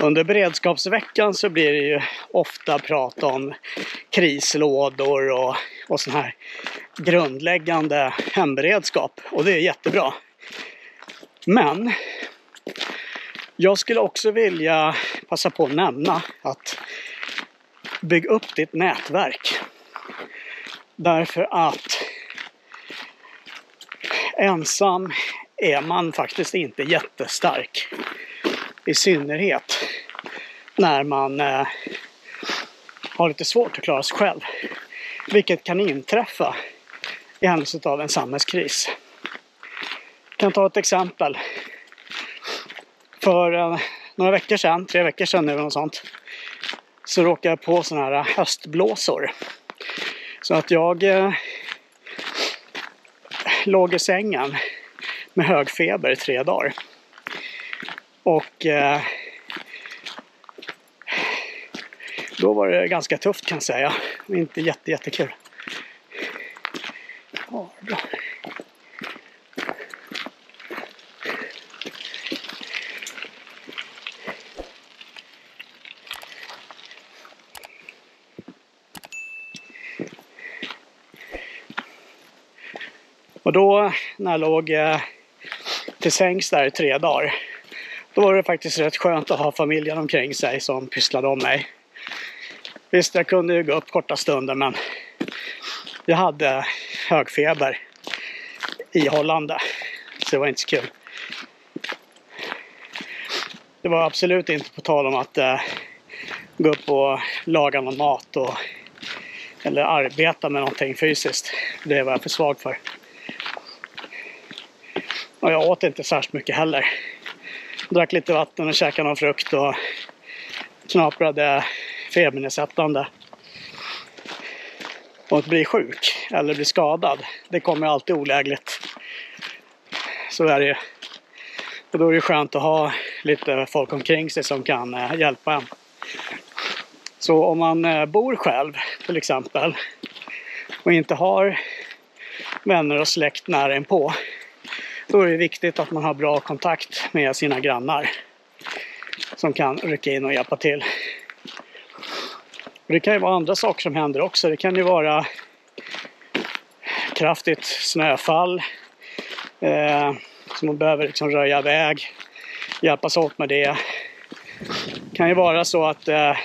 Under beredskapsveckan så blir det ju ofta prat om krislådor och, och sån här grundläggande hemberedskap och det är jättebra. Men jag skulle också vilja passa på att nämna att bygg upp ditt nätverk. Därför att ensam är man faktiskt inte jättestark. I synnerhet när man eh, har lite svårt att klara sig själv. Vilket kan inträffa i händelse av en samhällskris. Jag kan ta ett exempel. För eh, några veckor sedan, tre veckor sedan eller något sånt, så råkade jag på sådana här höstblåsor. Så att jag eh, låg i sängen med hög feber i tre dagar. Och eh, då var det ganska tufft kan jag säga. Inte jätte, jättekul. Ja, bra. Och då när jag låg eh, till sängs där i tre dagar. Då var det faktiskt rätt skönt att ha familjen omkring sig som pysslade om mig. Visst, jag kunde ju gå upp korta stunder men jag hade högfeber ihållande. Så det var inte så kul. Det var absolut inte på tal om att eh, gå upp och laga någon mat och, eller arbeta med någonting fysiskt. Det var jag för svag för. Och jag åt inte särskilt mycket heller. Drack lite vatten och käkade någon frukt och knaprade febernedsättande. Och att bli sjuk eller bli skadad, det kommer alltid olägligt. Så är det ju. Och då är det skönt att ha lite folk omkring sig som kan eh, hjälpa en. Så om man eh, bor själv till exempel och inte har vänner och släkt nära en på då är det viktigt att man har bra kontakt med sina grannar som kan rycka in och hjälpa till. Och det kan ju vara andra saker som händer också. Det kan ju vara kraftigt snöfall eh, som man behöver liksom röja väg, hjälpas åt med det. Det kan ju vara så att eh,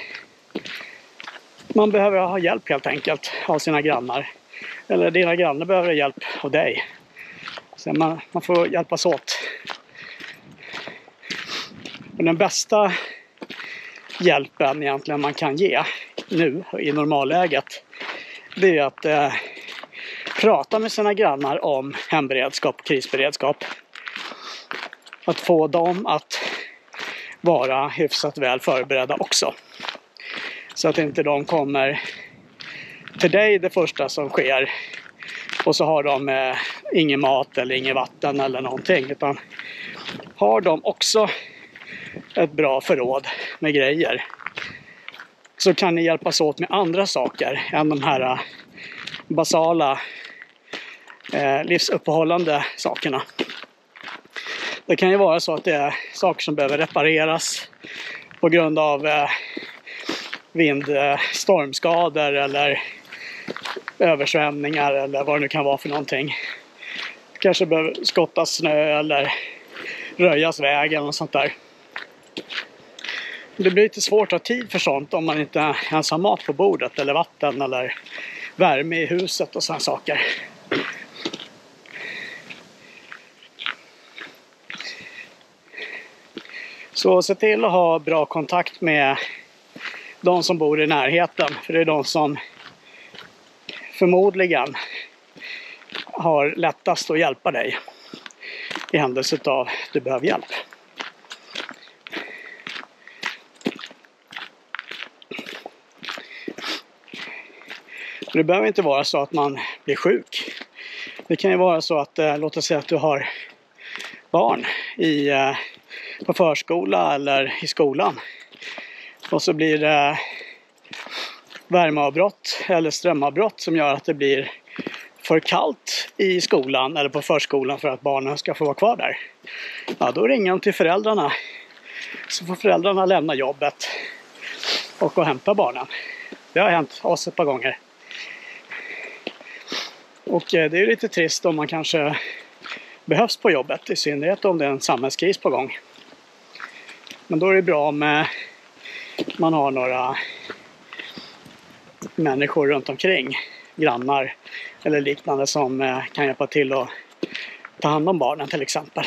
man behöver ha hjälp helt enkelt av sina grannar. Eller dina grannar behöver hjälp av dig. Så man, man får hjälpas åt. Men den bästa hjälpen egentligen man kan ge nu i normalläget det är att eh, prata med sina grannar om hemberedskap och krisberedskap. Att få dem att vara hyfsat väl förberedda också. Så att inte de kommer till dig det första som sker och så har de eh, ingen mat eller inget vatten eller någonting. Utan har de också ett bra förråd med grejer så kan ni hjälpas åt med andra saker än de här eh, basala eh, livsuppehållande sakerna. Det kan ju vara så att det är saker som behöver repareras på grund av eh, vindstormskador eh, eller översvämningar eller vad det nu kan vara för någonting. Kanske behöver skottas snö eller röjas väg eller något sånt där. Det blir lite svårt att ha tid för sånt om man inte ens har mat på bordet eller vatten eller värme i huset och sådana saker. Så se till att ha bra kontakt med de som bor i närheten. För det är de som förmodligen har lättast att hjälpa dig i händelse av att du behöver hjälp. Det behöver inte vara så att man blir sjuk. Det kan ju vara så att, eh, låt oss säga att du har barn i, eh, på förskola eller i skolan. Och så blir det värmeavbrott eller strömavbrott som gör att det blir för kallt i skolan eller på förskolan för att barnen ska få vara kvar där. Ja, då ringer de till föräldrarna Så får föräldrarna lämna jobbet och gå och hämta barnen. Det har hänt oss ett par gånger. Och eh, det är lite trist om man kanske behövs på jobbet, i synnerhet om det är en samhällskris på gång. Men då är det bra om man har några människor runt omkring, grannar eller liknande som eh, kan hjälpa till att ta hand om barnen till exempel.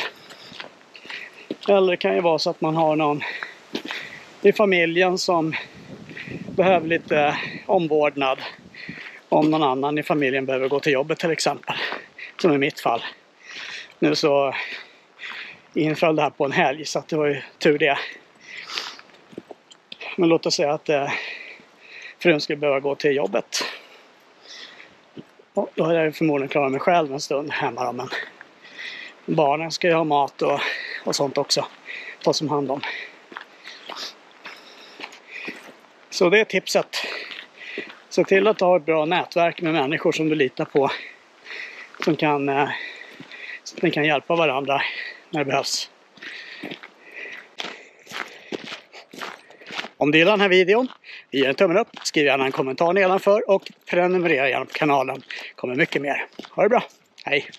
Eller det kan ju vara så att man har någon i familjen som behöver lite eh, omvårdnad om någon annan i familjen behöver gå till jobbet till exempel. Som i mitt fall. Nu så inföll det här på en helg så att det var ju tur det. Men låt oss säga att eh, frun skulle behöva gå till jobbet. Och då hade jag förmodligen klarat mig själv en stund hemma då, men barnen ska ju ha mat och, och sånt också. Tas om hand om. Så det är tipset. Se till att ha ett bra nätverk med människor som du litar på. Som kan, eh, som kan hjälpa varandra när det behövs. Om du gillar den här videon, ge en tummen upp, skriv gärna en kommentar nedanför och prenumerera gärna på kanalen. Det kommer mycket mer. Ha det bra, hej!